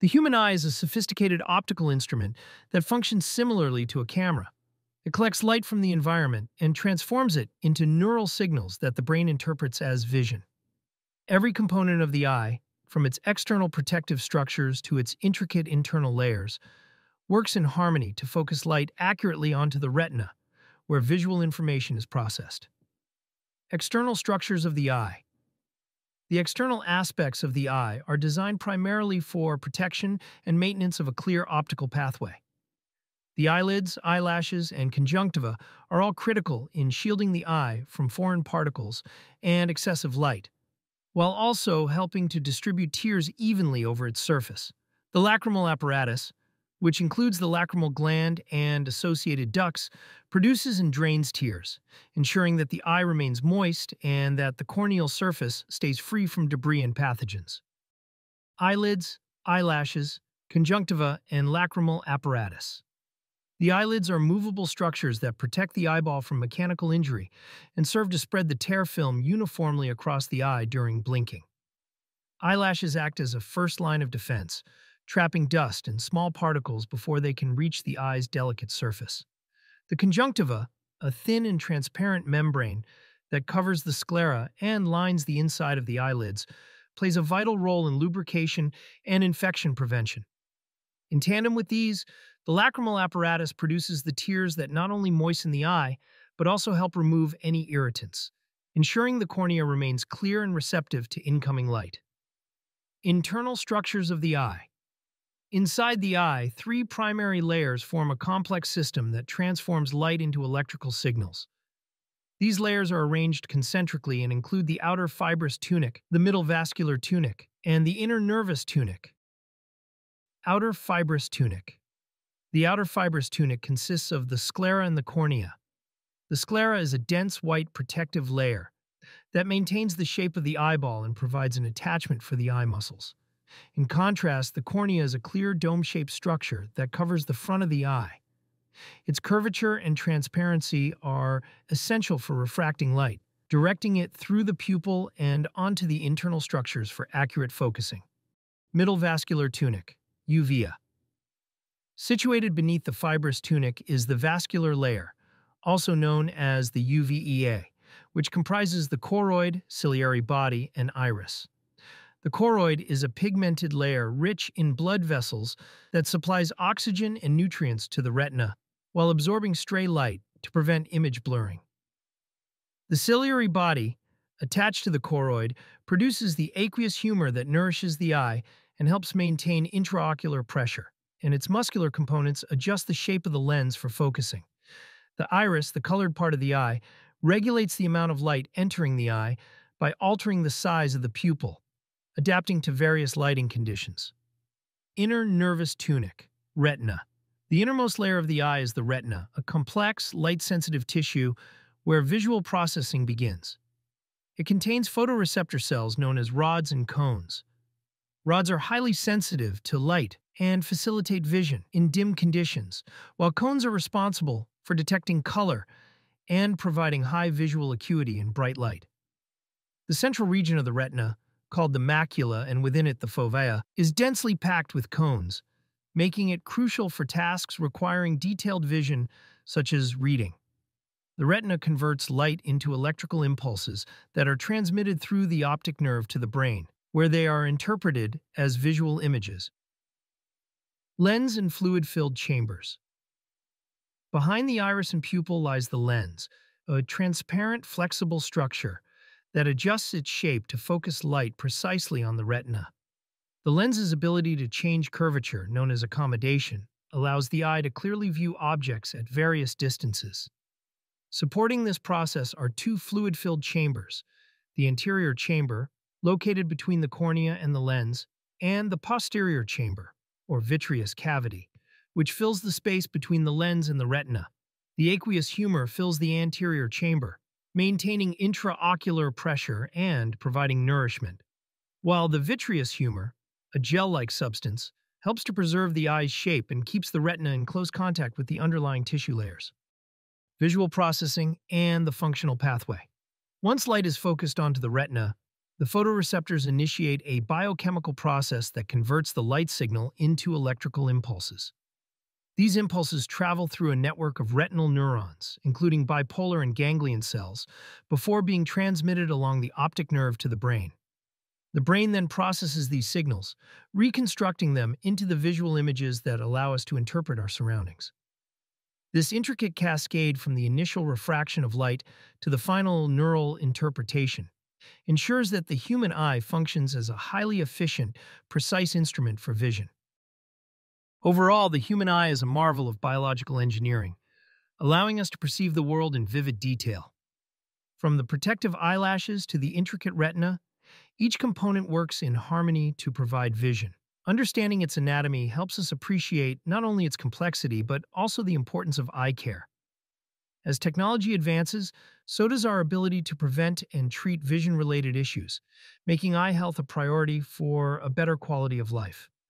The human eye is a sophisticated optical instrument that functions similarly to a camera. It collects light from the environment and transforms it into neural signals that the brain interprets as vision. Every component of the eye, from its external protective structures to its intricate internal layers, works in harmony to focus light accurately onto the retina, where visual information is processed. External structures of the eye. The external aspects of the eye are designed primarily for protection and maintenance of a clear optical pathway. The eyelids, eyelashes, and conjunctiva are all critical in shielding the eye from foreign particles and excessive light, while also helping to distribute tears evenly over its surface. The lacrimal apparatus, which includes the lacrimal gland and associated ducts, produces and drains tears, ensuring that the eye remains moist and that the corneal surface stays free from debris and pathogens. Eyelids, eyelashes, conjunctiva, and lacrimal apparatus. The eyelids are movable structures that protect the eyeball from mechanical injury and serve to spread the tear film uniformly across the eye during blinking. Eyelashes act as a first line of defense, trapping dust and small particles before they can reach the eye's delicate surface. The conjunctiva, a thin and transparent membrane that covers the sclera and lines the inside of the eyelids, plays a vital role in lubrication and infection prevention. In tandem with these, the lacrimal apparatus produces the tears that not only moisten the eye, but also help remove any irritants, ensuring the cornea remains clear and receptive to incoming light. Internal structures of the eye. Inside the eye, three primary layers form a complex system that transforms light into electrical signals. These layers are arranged concentrically and include the outer fibrous tunic, the middle vascular tunic, and the inner nervous tunic. Outer fibrous tunic. The outer fibrous tunic consists of the sclera and the cornea. The sclera is a dense white protective layer that maintains the shape of the eyeball and provides an attachment for the eye muscles. In contrast, the cornea is a clear dome-shaped structure that covers the front of the eye. Its curvature and transparency are essential for refracting light, directing it through the pupil and onto the internal structures for accurate focusing. Middle vascular tunic, uvea. Situated beneath the fibrous tunic is the vascular layer, also known as the UVEA, which comprises the choroid, ciliary body, and iris. The choroid is a pigmented layer rich in blood vessels that supplies oxygen and nutrients to the retina while absorbing stray light to prevent image blurring. The ciliary body, attached to the choroid, produces the aqueous humor that nourishes the eye and helps maintain intraocular pressure, and its muscular components adjust the shape of the lens for focusing. The iris, the colored part of the eye, regulates the amount of light entering the eye by altering the size of the pupil adapting to various lighting conditions. Inner nervous tunic, retina. The innermost layer of the eye is the retina, a complex, light-sensitive tissue where visual processing begins. It contains photoreceptor cells known as rods and cones. Rods are highly sensitive to light and facilitate vision in dim conditions, while cones are responsible for detecting color and providing high visual acuity in bright light. The central region of the retina, called the macula and within it the fovea, is densely packed with cones, making it crucial for tasks requiring detailed vision such as reading. The retina converts light into electrical impulses that are transmitted through the optic nerve to the brain, where they are interpreted as visual images. Lens and fluid-filled chambers. Behind the iris and pupil lies the lens, a transparent, flexible structure that adjusts its shape to focus light precisely on the retina. The lens's ability to change curvature, known as accommodation, allows the eye to clearly view objects at various distances. Supporting this process are two fluid-filled chambers, the anterior chamber, located between the cornea and the lens, and the posterior chamber, or vitreous cavity, which fills the space between the lens and the retina. The aqueous humor fills the anterior chamber, maintaining intraocular pressure and providing nourishment, while the vitreous humor, a gel-like substance, helps to preserve the eye's shape and keeps the retina in close contact with the underlying tissue layers. Visual processing and the functional pathway. Once light is focused onto the retina, The photoreceptors initiate a biochemical process that converts the light signal into electrical impulses. These impulses travel through a network of retinal neurons, including bipolar and ganglion cells, before being transmitted along the optic nerve to the brain. The brain then processes these signals, reconstructing them into the visual images that allow us to interpret our surroundings. This intricate cascade from the initial refraction of light to the final neural interpretation ensures that the human eye functions as a highly efficient, precise instrument for vision. Overall, the human eye is a marvel of biological engineering, allowing us to perceive the world in vivid detail. From the protective eyelashes to the intricate retina, each component works in harmony to provide vision. Understanding its anatomy helps us appreciate not only its complexity, but also the importance of eye care. As technology advances, so does our ability to prevent and treat vision related issues, making eye health a priority for a better quality of life.